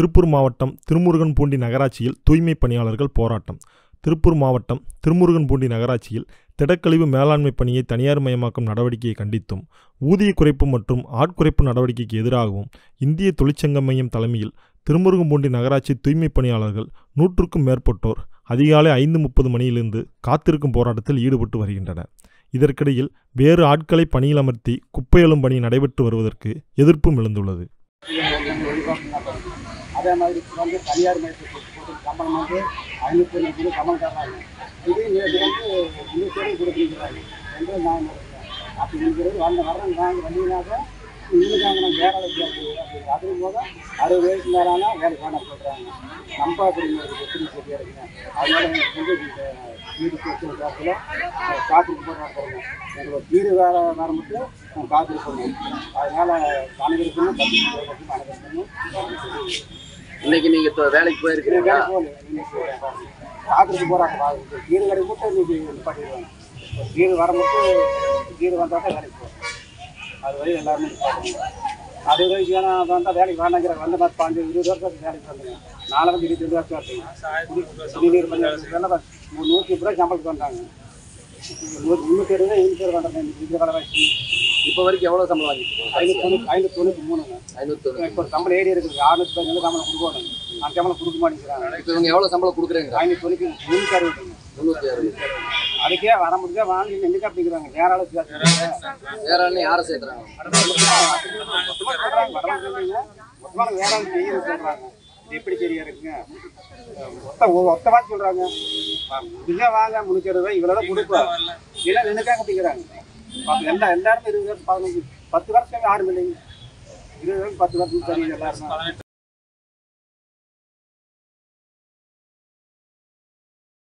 திருப்பூர் மாவட்டம் திருமுருகன்பூண்டி நகராட்சியில் தூய்மை பணியாளர்கள் போராட்டம். திருப்பூர் மாவட்டம் திருமுருகன்பூண்டி நகராட்சியில் திடக்கழிவு மேலாண்மை பணியை தனியார் மயமாக்கும் நடவடிக்கையை கண்டித்தும் ஊதிய குறைப்பு மற்றும் ஆட்குறைப்பு நடவடிக்கைக்கு எதிராகவும் இந்திய தொழிற்சங்க மையம் தலைமையில் திருமுருகன்பூண்டி நகராட்சி தூய்மை பணியாளர்கள் நூற்றுக்கும் மேற்பட்டோர் அதிகாலை ஐந்து முப்பது மணியிலிருந்து காத்திருக்கும் போராட்டத்தில் ஈடுபட்டு வருகின்றனர். இதற்கிடையில் வேறு ஆட்களை பணியில் அமர்த்தி குப்பையெழும் பணி நடைபெற்று வருவதற்கு எதிர்ப்பும் எழுந்துள்ளது. அதே மாதிரி இப்போ வந்து தனியார் மையத்துக்கு போட்டு சம்பளம் வந்து ஐநூற்றி ஐநூறு சம்பளம் தர்றாங்க. இது நேற்று வந்து இருபது பேரும் கொடுத்துருக்குறாங்க என்று நான் நினைக்கிறேன் அப்படி இருக்கிறது அந்த வர்றோம் நாங்கள் வந்தீங்கன்னாக்க இவங்களுக்காக நாங்கள் வேற வேலைக்கு அப்படி அதுவும் போது அறுபது வயசு மேலானா வேலை வேணாம் சொல்கிறாங்க நம்ம அப்படிங்கிறது எப்படி சரியாக இருக்குங்க அதனால எனக்கு வந்து இந்த வீடு பிரச்சனை காலத்தில் காத்திருக்கு போகிறாங்க எங்களோட வீடு வேற வர மட்டும் நான் காத்திருக்கு போகணும் அதனால அனைவருக்கும் பத்து அனைவருக்கும் இன்னைக்கு நீங்க வேலைக்கு போயிருக்கிறீங்களா காத்திருக்கு போகிறாங்க வீடு கடை மட்டும் இன்னைக்கு நிப்பாட்டிடுவாங்க. வீடு வர மட்டும் வீடு வந்தால் தான் வேலைக்கு போகிறோம் அது எல்லாருமே நிப்பாட்டுவாங்க அது வரைக்கும் ஏன்னா வந்தால் வேலைக்கு வேணாங்கிற வந்து நான் பாஞ்சு இருபது வேலைக்கு வந்தேங்க. நாலு வந்து இருபத்தி ரெண்டு வருஷம் ஆச்சுங்க குடிநீர் பண்ணி நூற்றி முப்பது ரூபாய் சம்பளத்துக்கு வந்தாங்க. நூற்றி முந்நூற்றி இருபது ஐநூற்றி வந்தாங்க. இந்த வேலை இப்ப வரைக்கும் எவ்வளவு சம்பளம் வாங்கிட்டு ஐநூற்றி ஐநூற்றி தொண்ணூற்றி மூணுங்க தொண்ணூறு. இப்போ சம்பளம் ஏறி இருக்குது. அறுநூத்தி பதினஞ்சு சம்பளம் கொடுக்கணும். அந்த சம்பளம் கொடுக்க மாட்டேங்கிறாங்க. இப்ப இவங்க எவ்வளவு சம்பளம் கொடுக்குறீங்க? ஐநூற்றி தொண்ணூற்றி முந்நூற்றி அறுபதுங்க முன்னூத்தி அறுபது. அதுக்கே வர முடிஞ்சா வாங்கி எங்க அப்படிங்கிறாங்க நேரால ஆளு யாரை சேர்த்துறாங்க மொத்தமான ஆள் செய்யணும் சொல்றாங்க. இது எப்படி சரியா இருக்குங்க? மொத்த ஒத்த வாட்சி சொல்றாங்க. முடிஞ்சா வாங்க. முன்னூத்தி அறுபது ரூபாய் இவ்வளவு கொடுப்போம். இல்லை நினைக்காங்க அப்படிங்கிறாங்க அப்ப எல்லா எல்லாருமே இருபது வருஷம் பதினஞ்சு பத்து வருஷம் யாரும் இல்லைங்க இருபது வருஷம் பத்து வருஷம் சரி எல்லாருமே